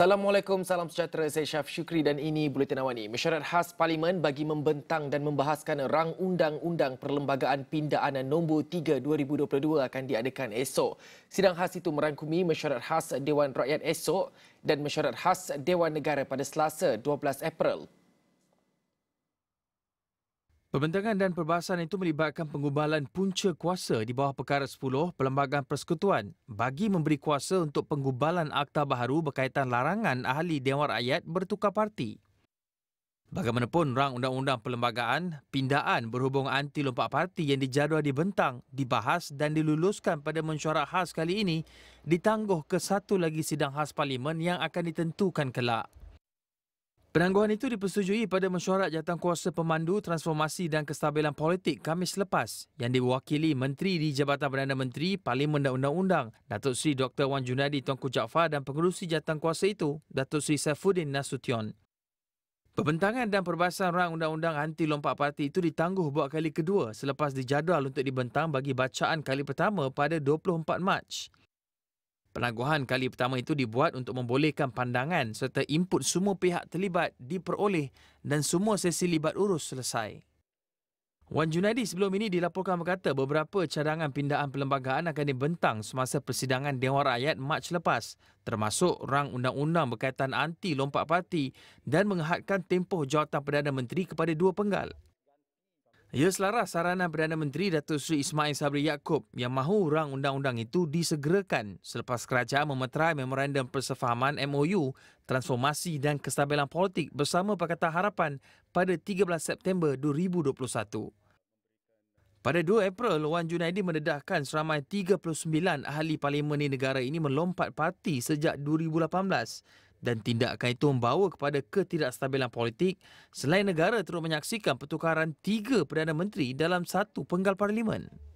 Assalamualaikum, salam sejahtera. Saya Syaf Syukri dan ini Buletin Awani. Mesyuarat khas Parlimen bagi membentang dan membahaskan rang undang-undang perlembagaan pindaan nombor 3 2022 akan diadakan esok. Sidang khas itu merangkumi mesyuarat khas Dewan Rakyat esok dan mesyuarat khas Dewan Negara pada Selasa 12 April. Pembentangan dan perbahasan itu melibatkan pengubalan punca kuasa di bawah Perkara 10 Perlembagaan Persekutuan bagi memberi kuasa untuk pengubalan akta baharu berkaitan larangan ahli Dewan Rakyat bertukar parti. Bagaimanapun rang undang-undang perlembagaan, pindaan berhubung anti lompat parti yang dijadual dibentang, dibahas dan diluluskan pada mesyuarat khas kali ini ditangguh ke satu lagi sidang khas parlimen yang akan ditentukan kelak. Penangguhan itu dipersetujui pada mesyuarat jawatankuasa pemandu transformasi dan kestabilan politik Khamis lepas yang diwakili Menteri di Jabatan Perdana Menteri Parlimen dan Undang-Undang Datuk Seri Dr. Wan Junadi Tuanku Jaafar dan pengerusi jawatankuasa itu Datuk Seri Saifuddin Nasution. Perbentangan dan perbahasan rang undang-undang anti lompat parti itu ditangguh buat kali kedua selepas dijadual untuk dibentang bagi bacaan kali pertama pada 24 Mac. Penangguhan kali pertama itu dibuat untuk membolehkan pandangan serta input semua pihak terlibat diperoleh dan semua sesi libat urus selesai. Wan Junadi sebelum ini dilaporkan berkata beberapa cadangan pindaan perlembagaan akan dibentang semasa persidangan Dewan Rakyat Mac lepas termasuk rang undang-undang berkaitan anti lompat parti dan menghadkan tempoh jawatan Perdana Menteri kepada dua penggal. Ia selaras saranan Perdana Menteri Datuk Seri Ismail Sabri Yaakob yang mahu rang undang-undang itu disegerakan selepas kerajaan memeterai memorandum persefahaman MOU Transformasi dan Kestabilan Politik bersama Pakatan Harapan pada 13 September 2021. Pada 2 April, Wan Junaidi mendedahkan seramai 39 ahli parlimen di negara ini melompat parti sejak 2018 dan tindakan itu membawa kepada ketidakstabilan politik selain negara terus menyaksikan pertukaran tiga Perdana Menteri dalam satu penggal parlimen.